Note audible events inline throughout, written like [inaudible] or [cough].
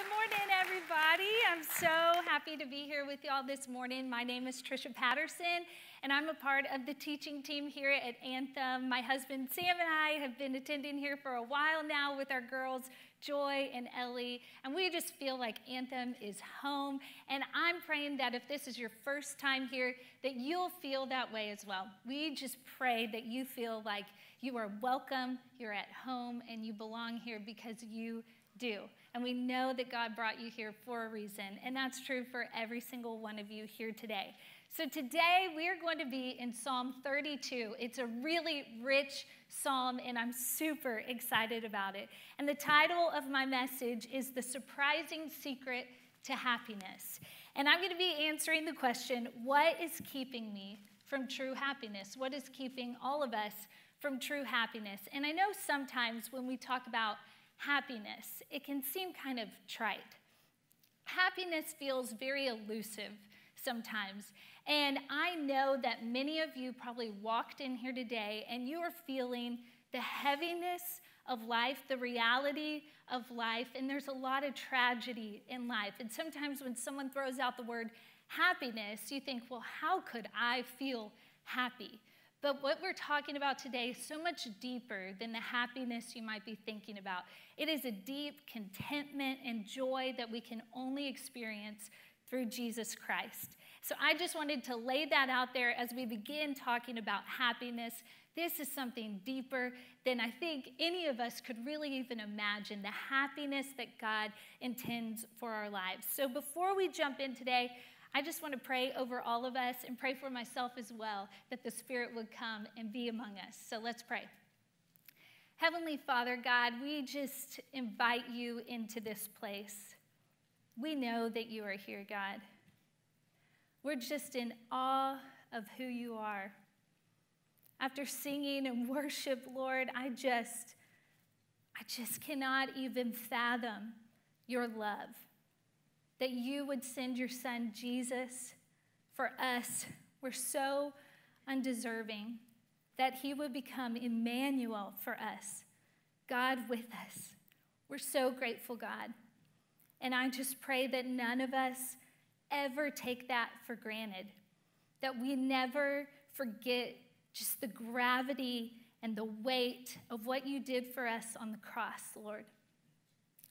Good morning, everybody. I'm so happy to be here with y'all this morning. My name is Tricia Patterson, and I'm a part of the teaching team here at Anthem. My husband Sam and I have been attending here for a while now with our girls, Joy and Ellie, and we just feel like Anthem is home. And I'm praying that if this is your first time here, that you'll feel that way as well. We just pray that you feel like you are welcome, you're at home, and you belong here because you do. And we know that God brought you here for a reason. And that's true for every single one of you here today. So today we are going to be in Psalm 32. It's a really rich psalm, and I'm super excited about it. And the title of my message is The Surprising Secret to Happiness. And I'm going to be answering the question what is keeping me from true happiness? What is keeping all of us from true happiness? And I know sometimes when we talk about happiness, it can seem kind of trite. Happiness feels very elusive sometimes. And I know that many of you probably walked in here today and you are feeling the heaviness of life, the reality of life, and there's a lot of tragedy in life. And sometimes when someone throws out the word happiness, you think, well, how could I feel happy? But what we're talking about today is so much deeper than the happiness you might be thinking about. It is a deep contentment and joy that we can only experience through Jesus Christ. So I just wanted to lay that out there as we begin talking about happiness. This is something deeper than I think any of us could really even imagine the happiness that God intends for our lives. So before we jump in today, I just want to pray over all of us and pray for myself as well that the Spirit would come and be among us. So let's pray. Heavenly Father, God, we just invite you into this place. We know that you are here, God. We're just in awe of who you are. After singing and worship, Lord, I just I just cannot even fathom your love that you would send your son Jesus for us. We're so undeserving that he would become Emmanuel for us, God with us. We're so grateful, God. And I just pray that none of us ever take that for granted, that we never forget just the gravity and the weight of what you did for us on the cross, Lord.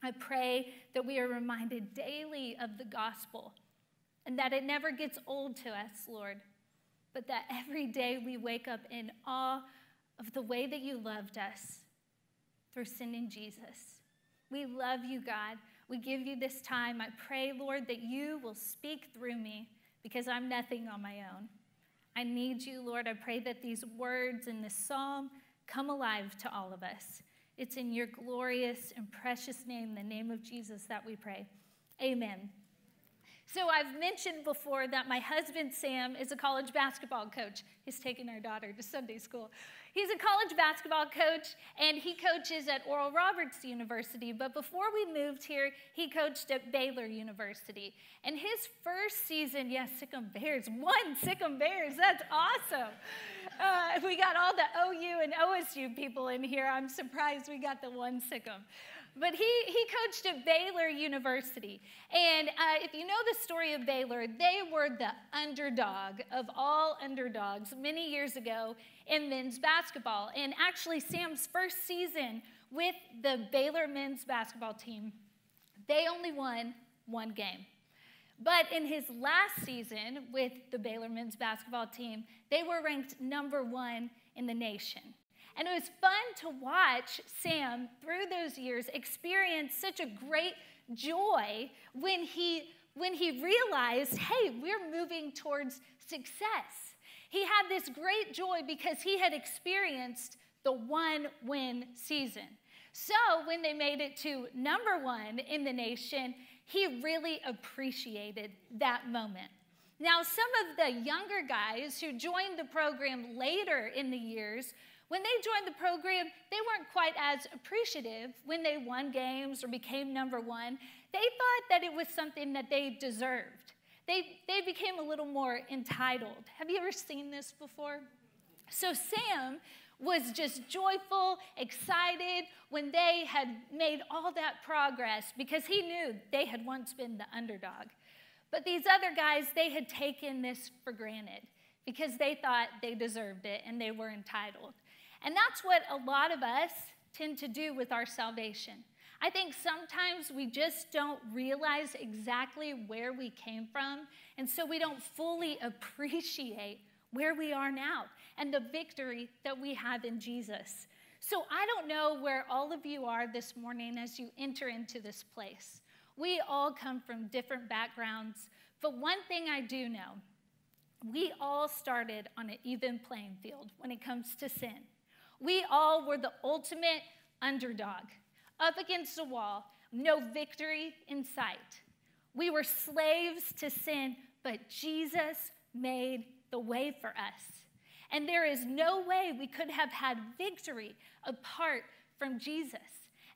I pray that we are reminded daily of the gospel and that it never gets old to us, Lord, but that every day we wake up in awe of the way that you loved us through sending Jesus. We love you, God. We give you this time. I pray, Lord, that you will speak through me because I'm nothing on my own. I need you, Lord. I pray that these words in this psalm come alive to all of us. It's in your glorious and precious name, the name of Jesus, that we pray. Amen. So, I've mentioned before that my husband, Sam, is a college basketball coach. He's taking our daughter to Sunday school. He's a college basketball coach, and he coaches at Oral Roberts University. But before we moved here, he coached at Baylor University. And his first season, yes, Sic 'em Bears, one Sic 'em Bears, that's awesome. Uh, we got all the OU and OSU people in here. I'm surprised we got the one Sic 'em. But he, he coached at Baylor University. And uh, if you know the story of Baylor, they were the underdog of all underdogs many years ago in men's basketball. And actually, Sam's first season with the Baylor men's basketball team, they only won one game. But in his last season with the Baylor men's basketball team, they were ranked number one in the nation. And it was fun to watch Sam through those years experience such a great joy when he, when he realized, hey, we're moving towards success. He had this great joy because he had experienced the one win season. So when they made it to number one in the nation, he really appreciated that moment. Now, some of the younger guys who joined the program later in the years when they joined the program, they weren't quite as appreciative when they won games or became number one. They thought that it was something that they deserved. They, they became a little more entitled. Have you ever seen this before? So Sam was just joyful, excited when they had made all that progress because he knew they had once been the underdog. But these other guys, they had taken this for granted because they thought they deserved it and they were entitled. And that's what a lot of us tend to do with our salvation. I think sometimes we just don't realize exactly where we came from, and so we don't fully [laughs] appreciate where we are now and the victory that we have in Jesus. So I don't know where all of you are this morning as you enter into this place. We all come from different backgrounds, but one thing I do know we all started on an even playing field when it comes to sin. We all were the ultimate underdog, up against a wall, no victory in sight. We were slaves to sin, but Jesus made the way for us. And there is no way we could have had victory apart from Jesus.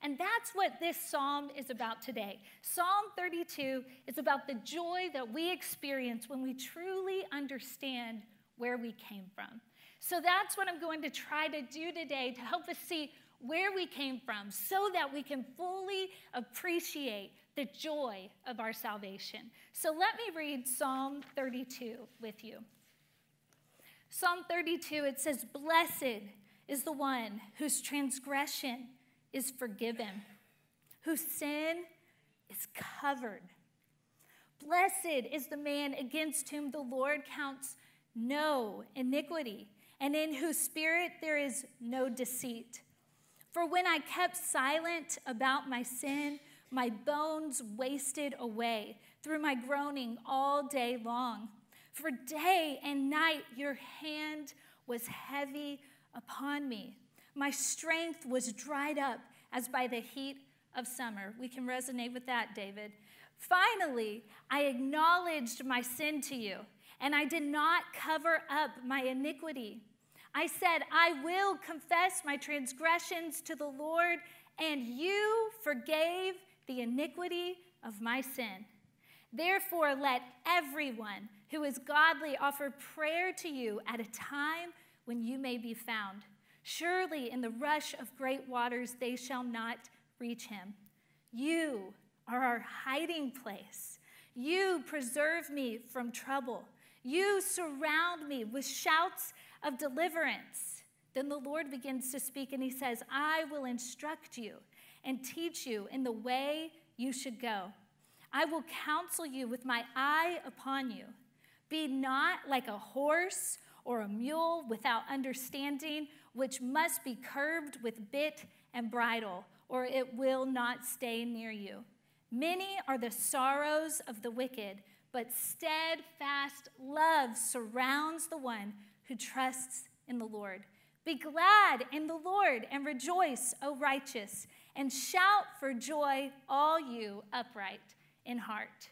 And that's what this psalm is about today. Psalm 32 is about the joy that we experience when we truly understand where we came from. So that's what I'm going to try to do today to help us see where we came from so that we can fully appreciate the joy of our salvation. So let me read Psalm 32 with you. Psalm 32, it says, Blessed is the one whose transgression is forgiven, whose sin is covered. Blessed is the man against whom the Lord counts no iniquity, and in whose spirit there is no deceit. For when I kept silent about my sin, my bones wasted away through my groaning all day long. For day and night your hand was heavy upon me. My strength was dried up as by the heat of summer. We can resonate with that, David. Finally, I acknowledged my sin to you, and I did not cover up my iniquity. I said, I will confess my transgressions to the Lord, and you forgave the iniquity of my sin. Therefore, let everyone who is godly offer prayer to you at a time when you may be found. Surely in the rush of great waters they shall not reach him. You are our hiding place. You preserve me from trouble. You surround me with shouts of deliverance. Then the Lord begins to speak and he says, I will instruct you and teach you in the way you should go. I will counsel you with my eye upon you. Be not like a horse or a mule without understanding, which must be curbed with bit and bridle, or it will not stay near you. Many are the sorrows of the wicked, but steadfast love surrounds the one who trusts in the Lord. Be glad in the Lord and rejoice, O righteous, and shout for joy, all you upright in heart.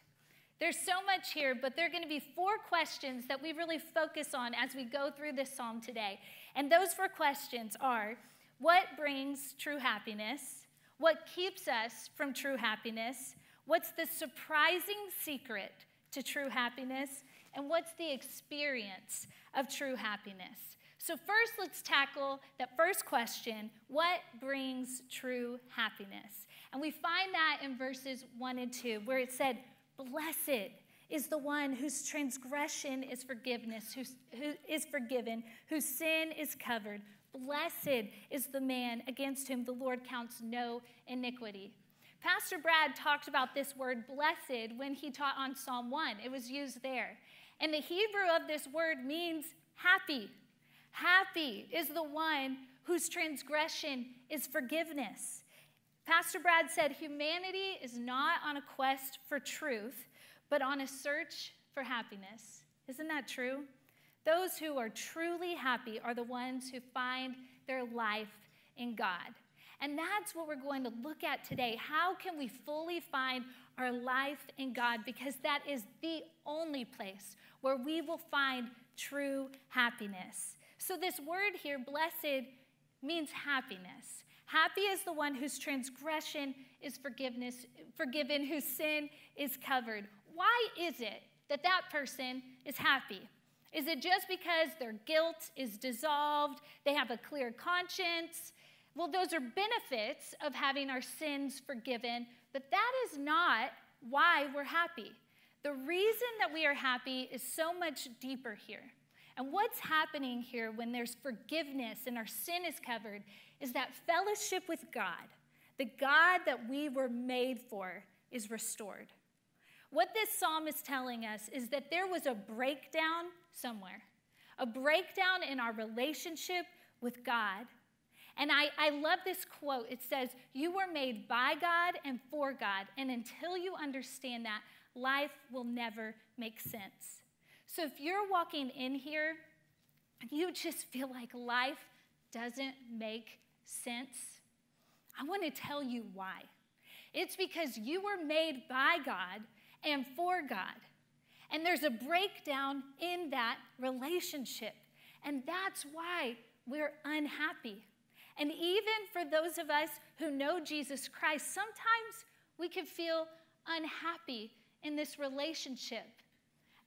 There's so much here, but there are going to be four questions that we really focus on as we go through this psalm today. And those four questions are what brings true happiness? What keeps us from true happiness? What's the surprising secret to true happiness? And what's the experience of true happiness? So, first, let's tackle that first question what brings true happiness? And we find that in verses 1 and 2, where it said, Blessed is the one whose transgression is forgiveness, who is forgiven, whose sin is covered. Blessed is the man against whom the Lord counts no iniquity. Pastor Brad talked about this word blessed when he taught on Psalm 1. It was used there. And the Hebrew of this word means happy. Happy is the one whose transgression is forgiveness. Pastor Brad said humanity is not on a quest for truth, but on a search for happiness. Isn't that true? Those who are truly happy are the ones who find their life in God. And that's what we're going to look at today. How can we fully find our life in God? Because that is the only place where we will find true happiness. So, this word here, blessed, means happiness. Happy is the one whose transgression is forgiveness, forgiven, whose sin is covered. Why is it that that person is happy? Is it just because their guilt is dissolved, they have a clear conscience? Well, those are benefits of having our sins forgiven, but that is not why we're happy. The reason that we are happy is so much deeper here. And what's happening here when there's forgiveness and our sin is covered is that fellowship with God, the God that we were made for, is restored. What this psalm is telling us is that there was a breakdown somewhere, a breakdown in our relationship with God. And I, I love this quote. It says, You were made by God and for God. And until you understand that, life will never make sense. So if you're walking in here and you just feel like life doesn't make sense, I want to tell you why. It's because you were made by God and for God. And there's a breakdown in that relationship. And that's why we're unhappy. And even for those of us who know Jesus Christ, sometimes we can feel unhappy in this relationship.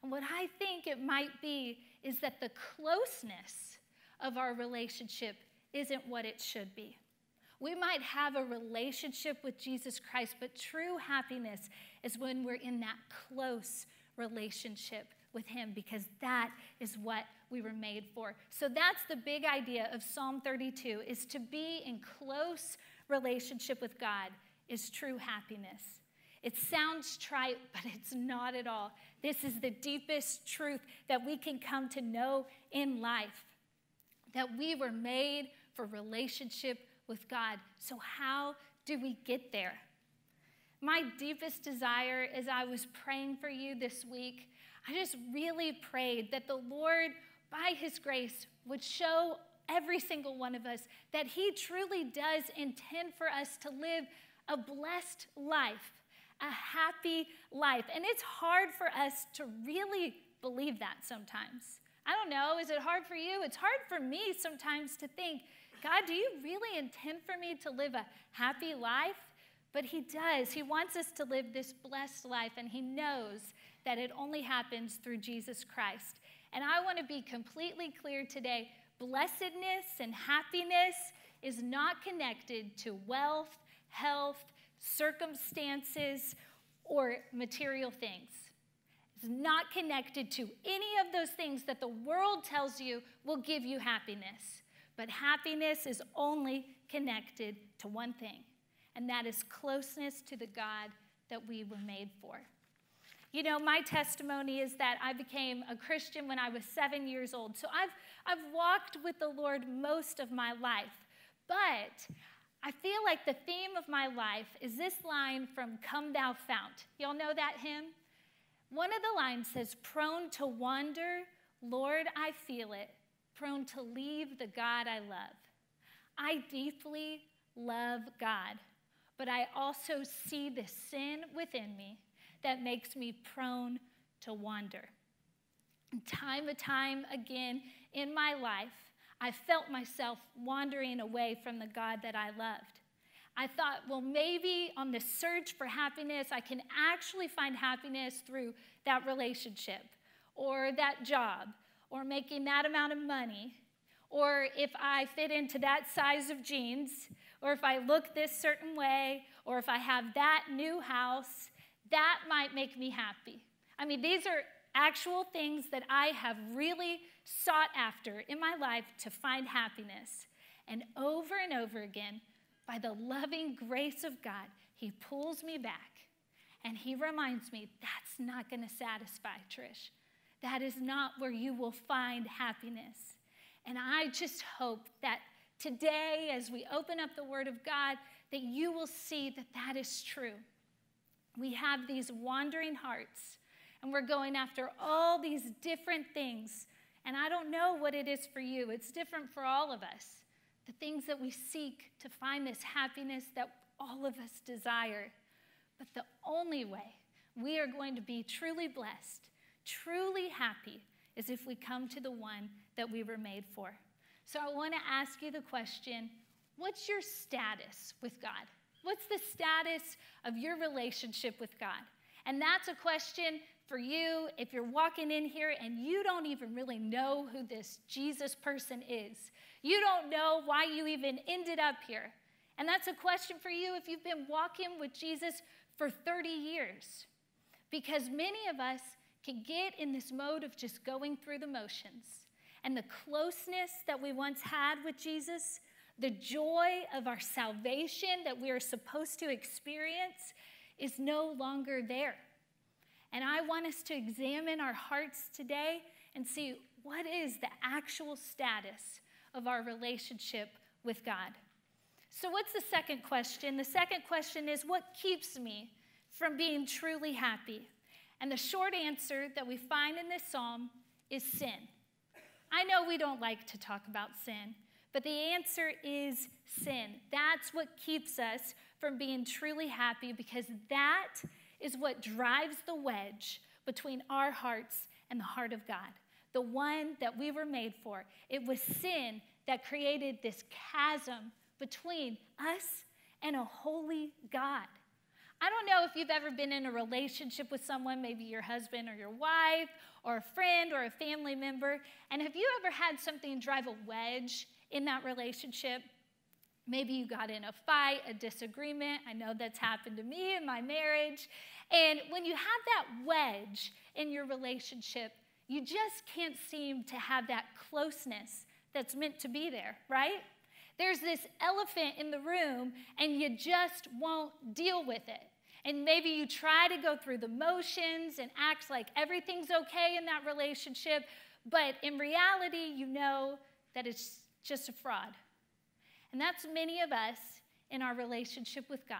And what I think it might be is that the closeness of our relationship isn't what it should be. We might have a relationship with Jesus Christ, but true happiness is when we're in that close relationship with Him because that is what we were made for. So that's the big idea of Psalm 32 is to be in close relationship with God is true happiness. It sounds trite, [laughs] but it's not at all. This is the deepest truth that we can come to know in life that we were made for relationship with God. So, how do we get there? My deepest desire as I was praying for you this week, I just really prayed that the Lord, by His grace, would show every single one of us that He truly does intend for us to live a blessed life, a happy life. And it's hard for us to really believe that sometimes. I don't know, is it hard for you? It's hard for me sometimes to think, God, do you really intend for me to live a happy life? But He does. He wants us to live this blessed life, and He knows that it only happens through Jesus Christ. And I want to be completely clear today blessedness and happiness is not connected to wealth, health, circumstances, or material things. It's not connected to any of those things that the world tells you will give you happiness. But happiness is only connected to one thing and that is closeness to the God that we were made for. You know, my testimony is that I became a Christian when I was seven years old. So I've, I've walked with the Lord most of my life. But I feel like the theme of my life is this line from Come Thou Fount. Y'all know that hymn? One of the lines says, Prone to wander, Lord, I feel it, prone to leave the God I love. I deeply love God but I also see the sin within me that makes me prone to wander. And time and time again in my life, I felt myself wandering away from the God that I loved. I thought, well, maybe on the search for happiness, I can actually find happiness through that relationship or that job or making that amount of money or if I fit into that size of jeans or if I look this certain way, or if I have that new house, that might make me happy. I mean, these are actual things that I have really sought after in my life to find happiness. And over and over again, by the loving grace of God, He pulls me back and He reminds me that's not going to satisfy, Trish. That is not where you will find happiness. And I just hope that today, as we open up the Word of God, that you will see that that is true. We have these wandering hearts, and we're going after all these different things. And I don't know what it is for you, it's different for all of us. The things that we seek to find this happiness that all of us desire. But the only way we are going to be truly blessed, truly happy, is if we come to the one that we were made for. So I want to ask you the question what's your status with God? What's the status of your relationship with God? And that's a question for you if you're walking in here and you don't even really know who this Jesus person is. You don't know why you even ended up here. And that's a question for you if you've been walking with Jesus for 30 years. Because many of us can get in this mode of just going through the motions. And the closeness that we once had with Jesus, the joy of our salvation that we are supposed to experience, is no longer there. And I want us to examine our hearts today and see what is the actual status of our relationship with God. So, what's the second question? The second question is what keeps me from being truly happy? And the short answer that we find in this psalm is sin. I know we don't like to talk about sin, but the answer is sin. That's what keeps us from being truly happy because that is what drives the wedge between our hearts and the heart of God, the one that we were made for. It was sin that created this chasm between us and a holy God. I don't know if you've ever been in a relationship with someone, maybe your husband or your wife, or a friend or a family member, and have you ever had something drive a wedge in that relationship? Maybe you got in a fight, a disagreement. I know that's happened to me in my marriage. And when you have that wedge in your relationship, you just can't seem to have that closeness that's meant to be there, right? There's this elephant in the room, and you just won't deal with it. And maybe you try to go through the motions and act like everything's okay in that relationship, but in reality, you know that it's just a fraud. And that's many of us in our relationship with God.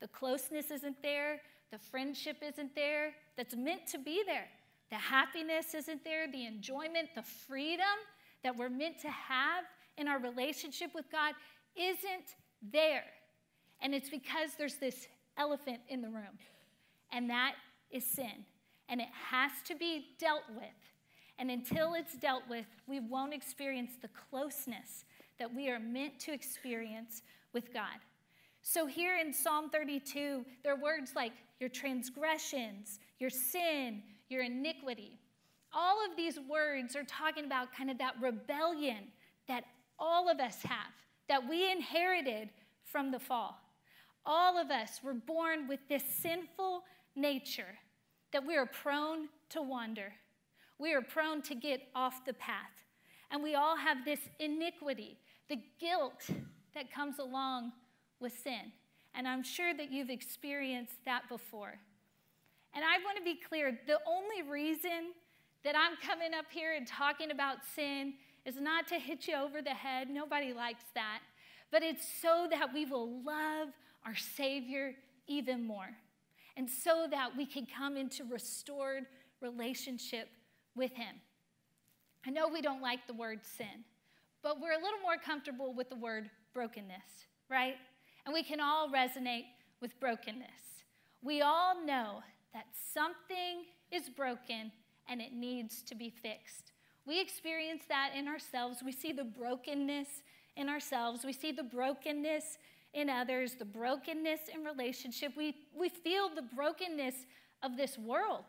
The closeness isn't there, the friendship isn't there, that's meant to be there. The happiness isn't there, the enjoyment, the freedom that we're meant to have in our relationship with God isn't there. And it's because there's this elephant in the room, and that is sin. And it has to be dealt with. And until it's dealt with, we won't experience the closeness that we are meant to experience with God. So, here in Psalm 32, there are words like your transgressions, your sin, your iniquity. All of these words are talking about kind of that rebellion that all of us have, that we inherited from the fall. All of us were born with this sinful nature that we are prone to wander. We are prone to get off the path. And we all have this iniquity, the guilt that comes along with sin. And I'm sure that you've experienced that before. And I want to be clear the only reason that I'm coming up here and talking about sin is not to hit you over the head. Nobody likes that. But it's so that we will love our Savior even more. And so that we can come into restored relationship with Him. I know we don't like the word sin, but we're a little more comfortable with the word brokenness, right? And we can all resonate with brokenness. We all know that something is broken and it needs to be fixed. We experience that in ourselves. We see the brokenness in ourselves. We see the brokenness in others, the brokenness in relationship. We, we feel the brokenness of this world.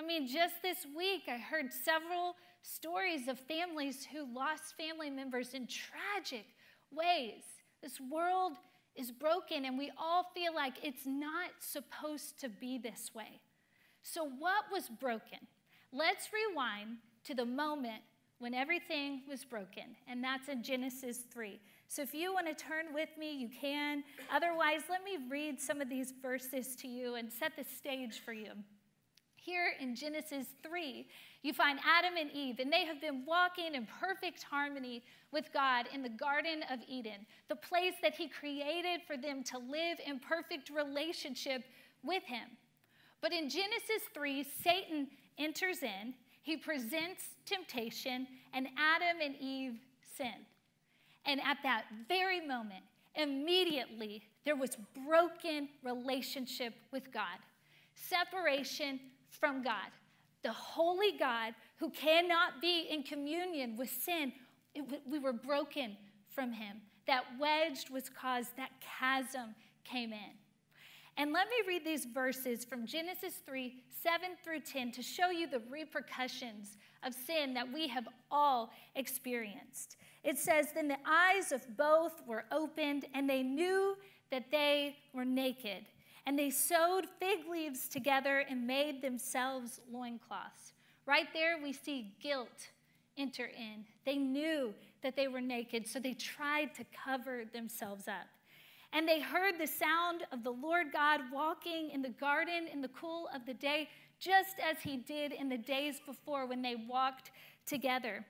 I mean, just this week, I heard several stories of families who lost family members in tragic ways. This world is broken, and we all feel like it's not supposed to be this way. So, what was broken? Let's rewind to the moment when everything was broken, and that's in Genesis 3. So if you want to turn with me, you can. Otherwise, let me read some of these verses to you and set the stage for you. Here in Genesis 3, you find Adam and Eve, and they have been walking in perfect harmony with God in the Garden of Eden, the place that He created for them to live in perfect relationship with Him. But in Genesis 3, Satan enters in, he presents temptation, and Adam and Eve sin. And at that very moment, immediately, there was broken relationship with God, separation from God. The holy God who cannot be in communion with sin, it, we were broken from him. That wedge was caused, that chasm came in. And let me read these verses from Genesis 3 7 through 10 to show you the repercussions of sin that we have all experienced. It says, Then the eyes of both were opened, and they knew that they were naked. And they sewed fig leaves together and made themselves loincloths. Right there, we see guilt enter in. They knew that they were naked, so they tried to cover themselves up. And they heard the sound of the Lord God walking in the garden in the cool of the day, just as he did in the days before when they walked together.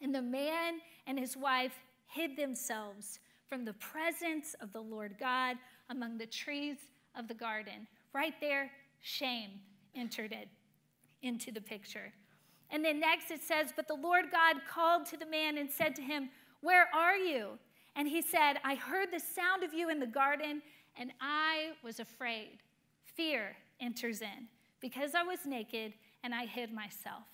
And the man and his wife hid themselves from the presence of the Lord God among the trees of the garden. Right there, shame entered it into the picture. And then next it says, But the Lord God called to the man and said to him, Where are you? And he said, I heard the sound of you in the garden, and I was afraid. Fear enters in because I was naked and I hid myself.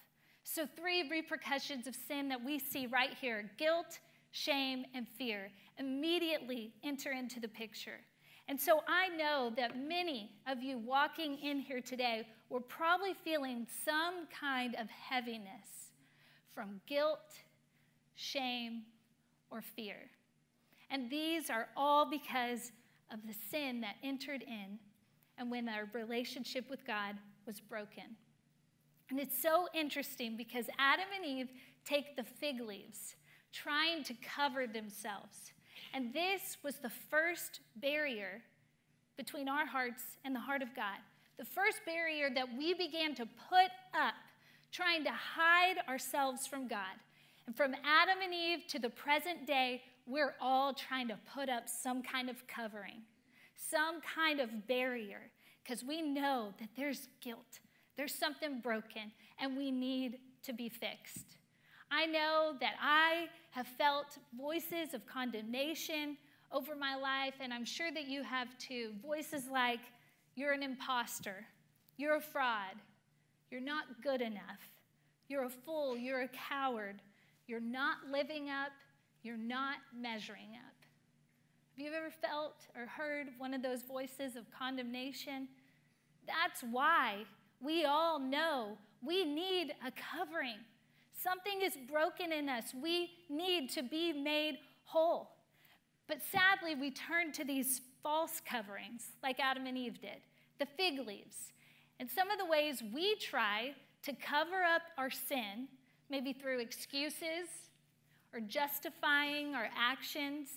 So, three repercussions of sin that we see right here guilt, shame, and fear immediately enter into the picture. And so I know that many of you walking in here today were probably feeling some kind of heaviness from guilt, shame, or fear. And these are all because of the sin that entered in and when our relationship with God was broken. And it's so interesting because Adam and Eve take the fig leaves, trying to cover themselves. And this was the first barrier between our hearts and the heart of God. The first barrier that we began to put up, trying to hide ourselves from God. And from Adam and Eve to the present day, we're all trying to put up some kind of covering, some kind of barrier, because we know that there's guilt, there's something broken, and we need to be fixed. I know that I have felt voices of condemnation over my life, and I'm sure that you have too. Voices like, You're an imposter, you're a fraud, you're not good enough, you're a fool, you're a coward, you're not living up you're not measuring up. Have you ever felt or heard one of those voices of condemnation? That's why we all know we need a covering. Something is broken in us. We need to be made whole. But sadly, we turn to these false coverings like Adam and Eve did, the fig leaves. And some of the ways we try to cover up our sin, maybe through excuses, or justifying our actions,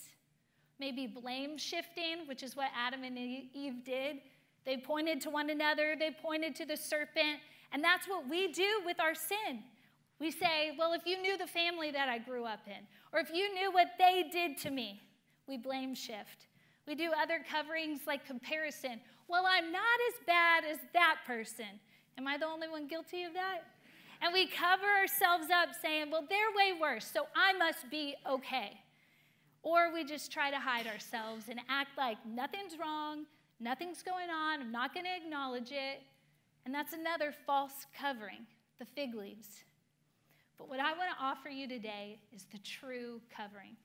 maybe blame shifting, which is what Adam and Eve did. They pointed to one another, they pointed to the serpent, and that's what we do with our sin. We say, Well, if you knew the family that I grew up in, or if you knew what they did to me, we blame shift. We do other coverings like comparison. Well, I'm not as bad as that person. Am I the only one guilty of that? and we cover ourselves up saying, well, they're way worse, so I must be okay. Or we just try to hide ourselves and act like nothing's wrong, nothing's going on, I'm not going to acknowledge it. And that's another false covering, the fig leaves. But what I want to offer you today is the true covering,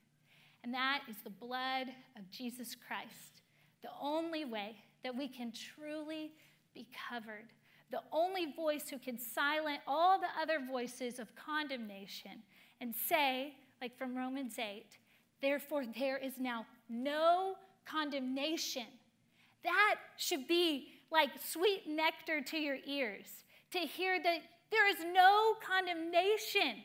and that is the blood of Jesus Christ, the only way that we can truly be covered. The only voice who can silence all the other voices of condemnation and say, like from Romans 8, therefore there is now no condemnation. That should be like sweet nectar to your ears to hear that there is no condemnation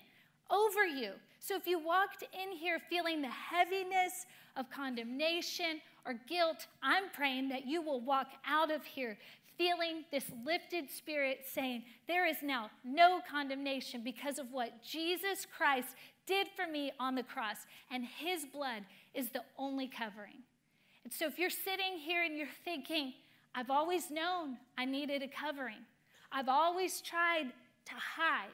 over you. So if you walked in here feeling the heaviness of condemnation or guilt, I'm praying that you will walk out of here feeling this lifted spirit saying, There is now no condemnation because of what Jesus Christ did for me on the cross, and his blood is the only covering. And so if you're sitting here and you're thinking, I've always known I needed a covering, I've always tried to hide,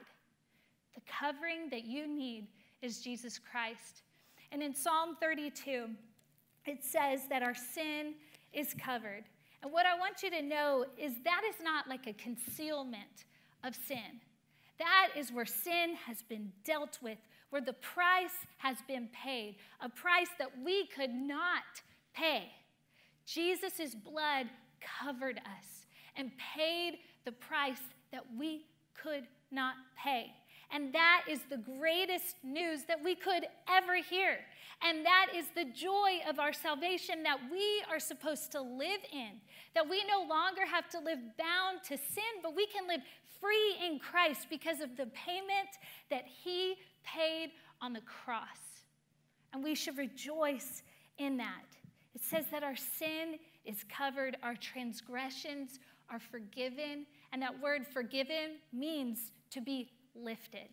the covering that you need is Jesus Christ. And in Psalm 32, it says that our sin is covered. And what I want you to know is that is not like a concealment of sin. That is where sin has been dealt with, where the price has been paid, a price that we could not pay. Jesus' blood covered us and paid the price that we could not pay. And that is the greatest news that we could ever hear. And that is the joy of our salvation that we are supposed to live in. That we no longer have to live bound to sin, but we can live free in Christ because of the payment that He paid on the cross. And we should rejoice in that. It says that our sin is covered, our transgressions are forgiven. And that word forgiven means to be lifted.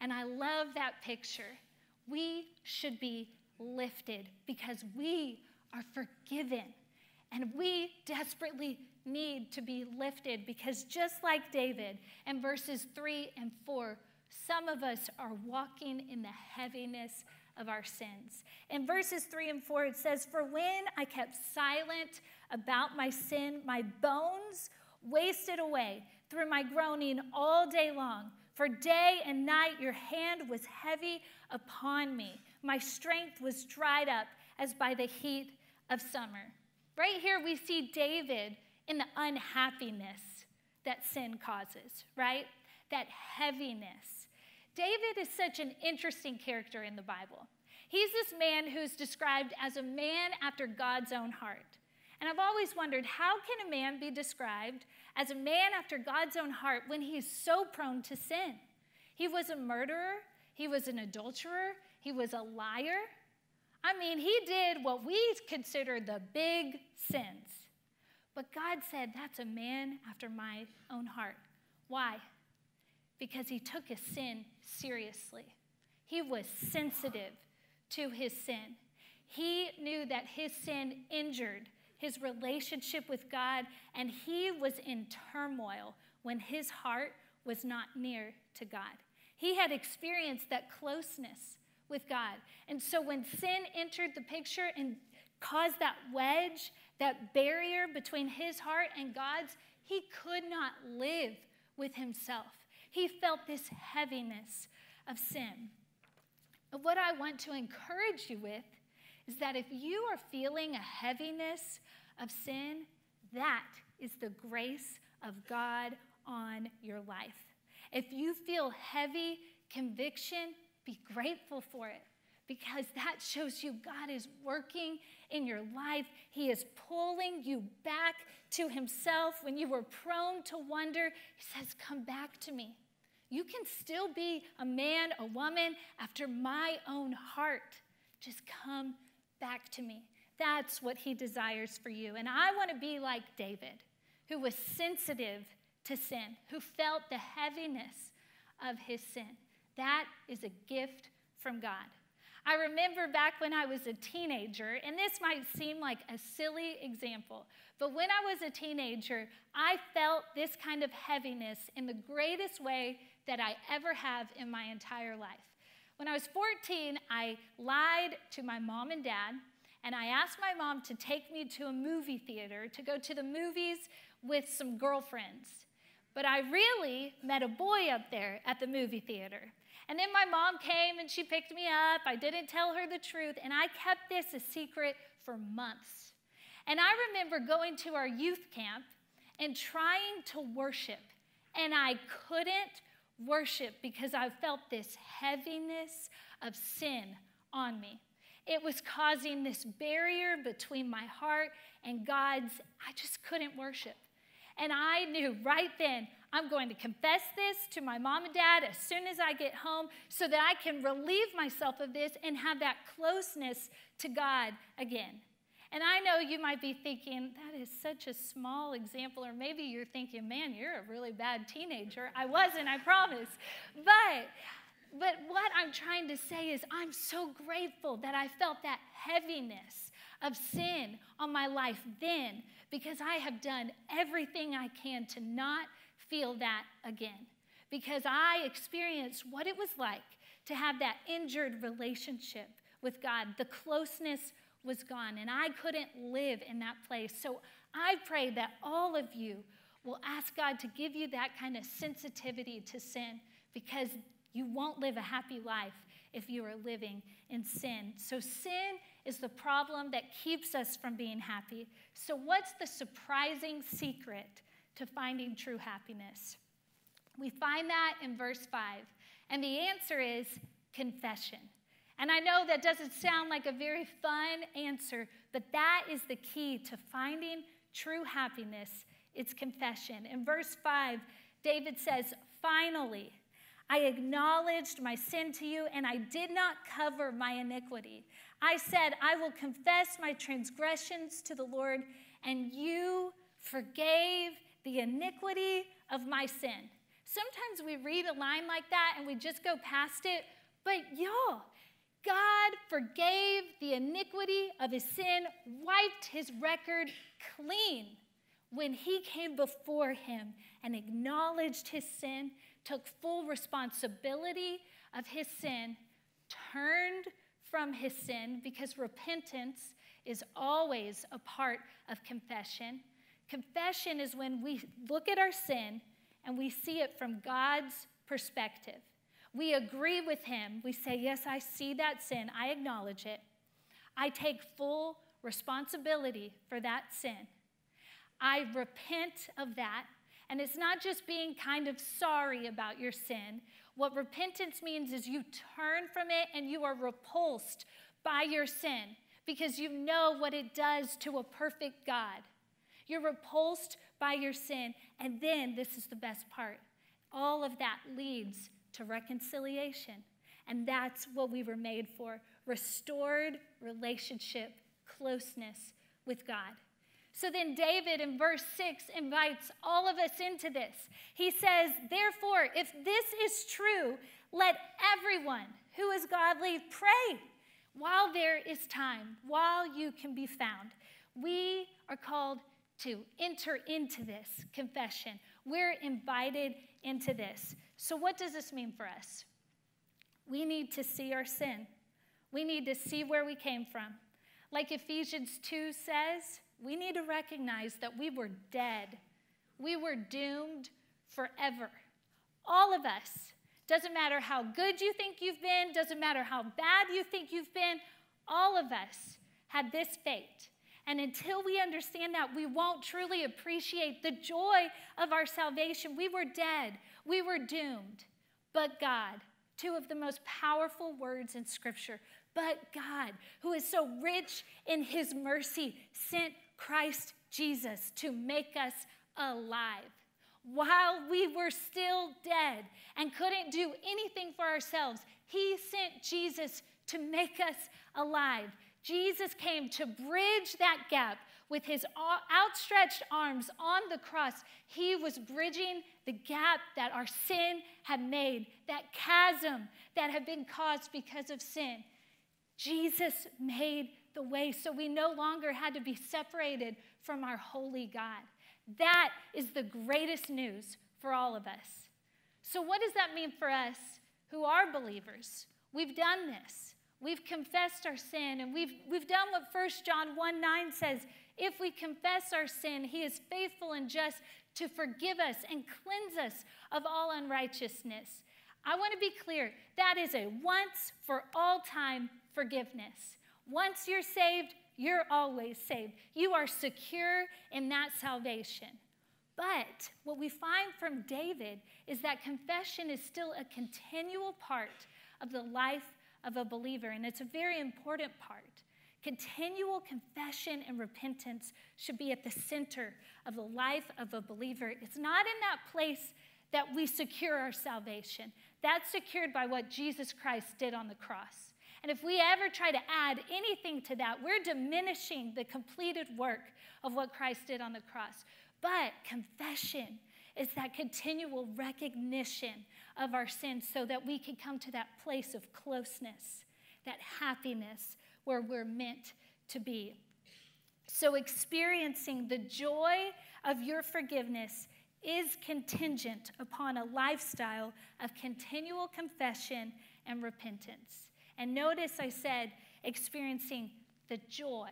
And I love that picture. We should be lifted because we are forgiven. And we desperately need to be lifted because just like David in verses 3 and 4, some of us are walking in the heaviness of our sins. In verses 3 and 4, it says, For when I kept silent about my sin, my bones wasted away through my groaning all day long. For day and night your hand was heavy upon me. My strength was dried up as by the heat of summer. Right here, we see David in the unhappiness that sin causes, right? That heaviness. David is such an interesting character in the Bible. He's this man who's described as a man after God's own heart. And I've always wondered how can a man be described as a man after God's own heart when he's so prone to sin? He was a murderer, he was an adulterer, he was a liar. I mean, he did what we consider the big sins. But God said, That's a man after my own heart. Why? Because he took his sin seriously. He was sensitive to his sin. He knew that his sin injured his relationship with God, and he was in turmoil when his heart was not near to God. He had experienced that closeness with God. And so when sin entered the picture and caused that wedge, that barrier between his heart and God's, he could not live with himself. He felt this heaviness of sin. But what I want to encourage you with is that if you are feeling a heaviness of sin, that is the grace of God on your life. If you feel heavy conviction, be grateful for it because that shows you God is working in your life. He is pulling you back to Himself. When you were prone to wonder, He says, Come back to me. You can still be a man, a woman after my own heart. Just come back to me. That's what he desires for you. And I want to be like David, who was sensitive to sin, who felt the heaviness of his sin. That is a gift from God. I remember back when I was a teenager, and this might seem like a silly example, but when I was a teenager, I felt this kind of heaviness in the greatest way that I ever have in my entire life. When I was 14, I lied to my mom and dad and I asked my mom to take me to a movie theater to go to the movies with some girlfriends. But I really met a boy up there at the movie theater. And then my mom came and she picked me up. I didn't tell her the truth, and I kept this a secret for months. And I remember going to our youth camp and trying to worship, and I couldn't worship because I felt this heaviness of sin on me. It was causing this barrier between my heart and God's. I just couldn't worship. And I knew right then, I'm going to confess this to my mom and dad as soon as I get home so that I can relieve myself of this and have that closeness to God again. And I know you might be thinking, that is such a small example, or maybe you're thinking, man, you're a really bad teenager. I wasn't, I promise. But but what I'm trying to say is, I'm so grateful that I felt that heaviness of sin on my life then because I have done everything I can to not feel that again. Because I experienced what it was like to have that injured relationship with God. The closeness was gone, and I couldn't live in that place. So I pray that all of you will ask God to give you that kind of sensitivity to sin because you won't live a happy life if you are living in sin. So, sin is the problem that keeps us from being happy. So, what's the surprising secret to finding true happiness? We find that in verse 5. And the answer is confession. And I know that doesn't sound like a very fun answer, but that is the key to finding true happiness. It's confession. In verse 5, David says, Finally, I acknowledged my sin to you, and I did not cover my iniquity. I said, I will confess my transgressions to the Lord, and you forgave the iniquity of my sin. Sometimes we read a line like that and we just go past it, but y'all, God forgave the iniquity of his sin, wiped his record clean when he came before him and acknowledged his sin, took full responsibility of his sin, turned from his sin because repentance is always a part of confession. Confession is when we look at our sin and we see it from God's perspective. We agree with him. We say, Yes, I see that sin. I acknowledge it. I take full responsibility for that sin. I repent of that. And it's not just being kind of sorry about your sin, what repentance means is you turn from it and you are repulsed by your sin because you know what it does to a perfect God. You're repulsed by your sin. And then, this is the best part all of that leads to reconciliation. And that's what we were made for restored relationship, closeness with God. So then, David in verse 6 invites all of us into this. He says, Therefore, if this is true, let everyone who is godly pray while there is time, while you can be found. We are called to enter into this confession. We're invited into this. So, what does this mean for us? We need to see our sin, we need to see where we came from. Like Ephesians 2 says, we need to recognize that we were dead. We were doomed forever. All of us. Doesn't matter how good you think you've been, doesn't matter how bad you think you've been, all of us had this fate. And until we understand that, we won't truly appreciate the joy of our salvation. We were dead, we were doomed. But God, two of the most powerful words in Scripture, but God, who is so rich in his mercy, sent Christ Jesus to make us alive. While we were still dead and couldn't do anything for ourselves, he sent Jesus to make us alive. Jesus came to bridge that gap with his outstretched arms on the cross. He was bridging the gap that our sin had made, that chasm that had been caused because of sin. Jesus made the way so we no longer had to be separated from our holy God. That is the greatest news for all of us. So, what does that mean for us who are believers? We've done this. We've confessed our sin, and we've, we've done what 1 John 1 9 says. If we confess our sin, he is faithful and just to forgive us and cleanse us of all unrighteousness. I want to be clear that is a once for all time forgiveness. Once you're saved, you're always saved. You are secure in that salvation. But what we find from David is that confession is still a continual part of the life of a believer, and it's a very important part. Continual confession and repentance should be at the center of the life of a believer. It's not in that place that we secure our salvation, that's secured by what Jesus Christ did on the cross. And if we ever try to add anything to that, we're diminishing the completed work of what Christ did on the cross. But confession is that continual recognition of our sins so that we can come to that place of closeness, that happiness where we're meant to be. So, experiencing the joy of your forgiveness is contingent upon a lifestyle of continual confession and repentance. And notice I said experiencing the joy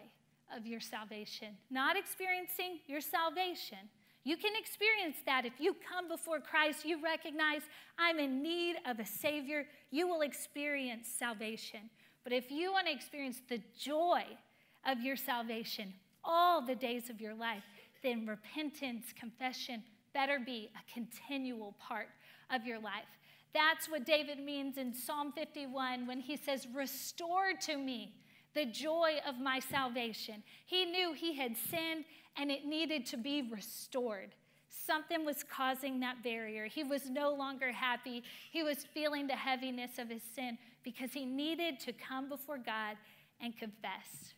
of your salvation, not experiencing your salvation. You can experience that if you come before Christ, you recognize I'm in need of a Savior, you will experience salvation. But if you want to experience the joy of your salvation all the days of your life, then repentance, confession better be a continual part of your life. That's what David means in Psalm 51 when he says, Restore to me the joy of my salvation. He knew he had sinned and it needed to be restored. Something was causing that barrier. He was no longer happy. He was feeling the heaviness of his sin because he needed to come before God and confess.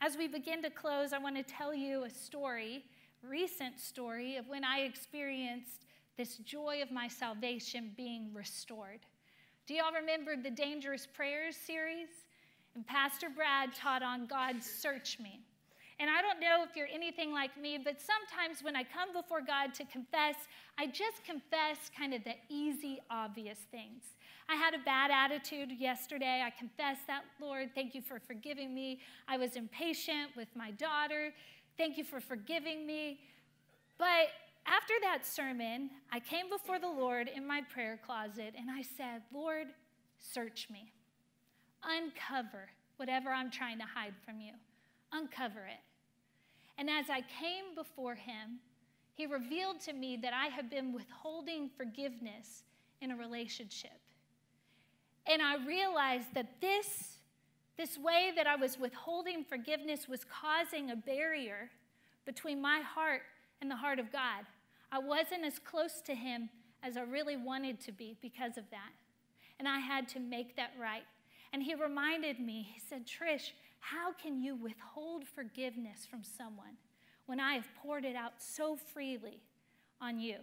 As we begin to close, I want to tell you a story, recent story of when I experienced this joy of my salvation being restored. Do y'all remember the Dangerous Prayers series? And Pastor Brad taught on God search me. And I don't know if you're anything like me, but sometimes when I come before God to confess, I just confess kind of the easy, obvious things. I had a bad attitude yesterday. I confess that, Lord. Thank you for forgiving me. I was impatient with my daughter. Thank you for forgiving me. But after that sermon, I came before the Lord in my prayer closet and I said, Lord, search me. Uncover whatever I'm trying to hide from you. Uncover it. And as I came before him, he revealed to me that I have been withholding forgiveness in a relationship. And I realized that this, this way that I was withholding forgiveness was causing a barrier between my heart and the heart of God. I wasn't as close to Him as I really wanted to be because of that. And I had to make that right. And He reminded me, He said, Trish, how can you withhold forgiveness from someone when I have poured it out so freely on you?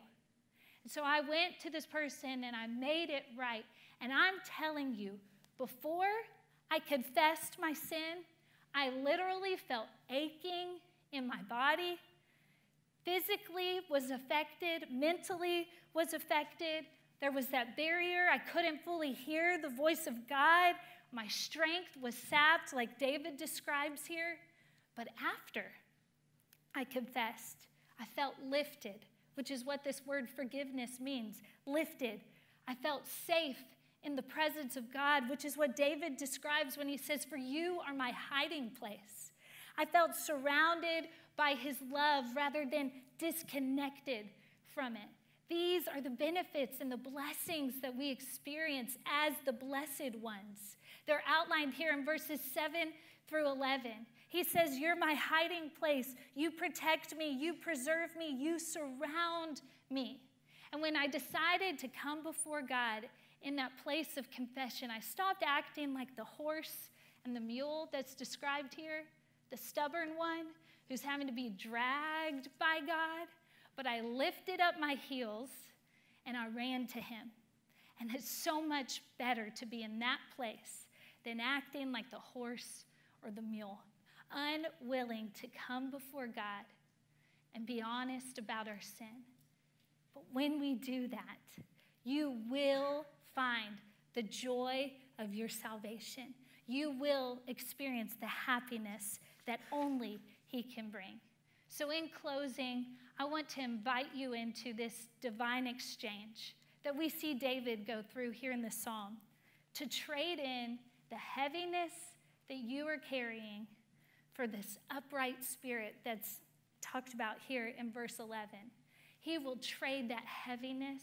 And so I went to this person and I made it right. And I'm telling you, before I confessed my sin, I literally felt aching in my body, physically was affected, mentally was affected. There was that barrier. I couldn't fully hear the voice of God. My strength was sapped, like David describes here. But after I confessed, I felt lifted, which is what this word forgiveness means lifted. I felt safe in the presence of God, which is what David describes when he says, For you are my hiding place. I felt surrounded by his love rather than disconnected from it. These are the benefits and the blessings that we experience as the blessed ones. They're outlined here in verses 7 through 11. He says, You're my hiding place. You protect me. You preserve me. You surround me. And when I decided to come before God in that place of confession, I stopped acting like the horse and the mule that's described here, the stubborn one who's having to be dragged by God. But I lifted up my heels and I ran to him. And it's so much better to be in that place than acting like the horse or the mule, unwilling to come before God and be honest about our sin. But when we do that, you will find the joy of your salvation. You will experience the happiness that only He can bring. So, in closing, I want to invite you into this divine exchange that we see David go through here in the psalm to trade in the heaviness that you are carrying for this upright spirit that's talked about here in verse 11. He will trade that heaviness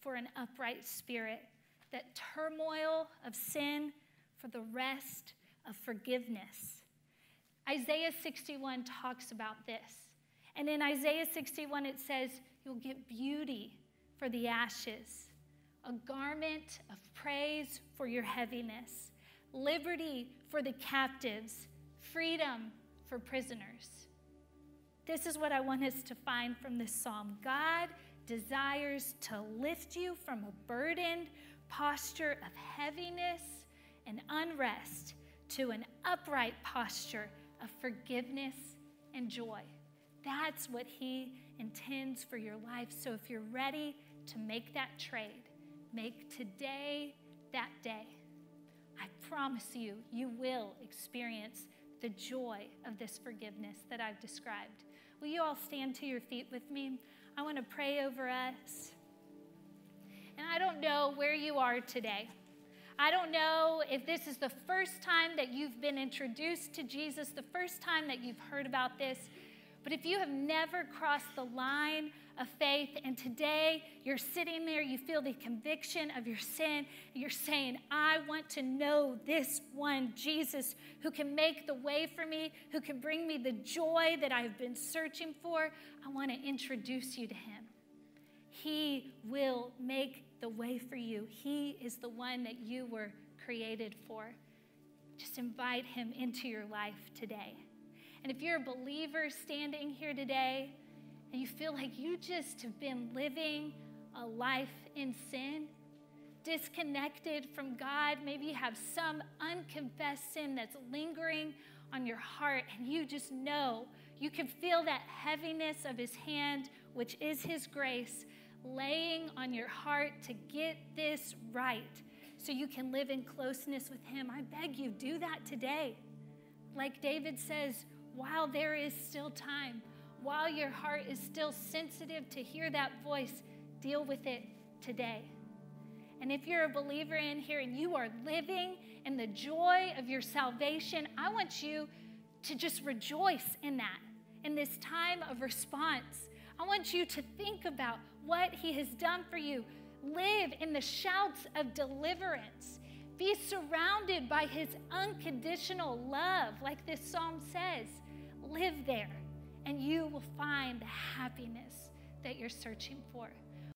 for an upright spirit that turmoil of sin for the rest of forgiveness. Isaiah 61 talks about this. And in Isaiah 61, it says, You'll get beauty for the ashes, a garment of praise for your heaviness, liberty for the captives, freedom for prisoners. This is what I want us to find from this psalm. God desires to lift you from a burdened, posture of heaviness and unrest to an upright posture of forgiveness and joy. That's what He intends for your life. So if you're ready to make that trade, make today that day. I promise you, you will experience the joy of this forgiveness that I've described. Will you all stand to your feet with me? I want to pray over us. And I don't know where you are today. I don't know if this is the first time that you've been introduced to Jesus, the first time that you've heard about this, but if you have never crossed the line of faith and today you're sitting there, you feel the conviction of your sin, you're saying, I want to know this one Jesus who can make the way for me, who can bring me the joy that I've been searching for, I want to introduce you to him. He will make the way for you. He is the one that you were created for. Just invite him into your life today. And if you're a believer standing here today and you feel like you just have been living a life in sin, disconnected from God, maybe you have some unconfessed sin that's lingering on your heart, and you just know you can feel that heaviness of His hand, which is His grace, laying on your heart to get this right so you can live in closeness with Him. I beg you, do that today. Like David says, while there is still time, while your heart is still sensitive to hear that voice, deal with it today. And if you're a believer in here and you are living in the joy of your salvation, I want you to just rejoice in that, in this time of response. I want you to think about what He has done for you. Live in the shouts of deliverance. Be surrounded by His unconditional love, like this psalm says. Live there, and you will find the happiness that you're searching for.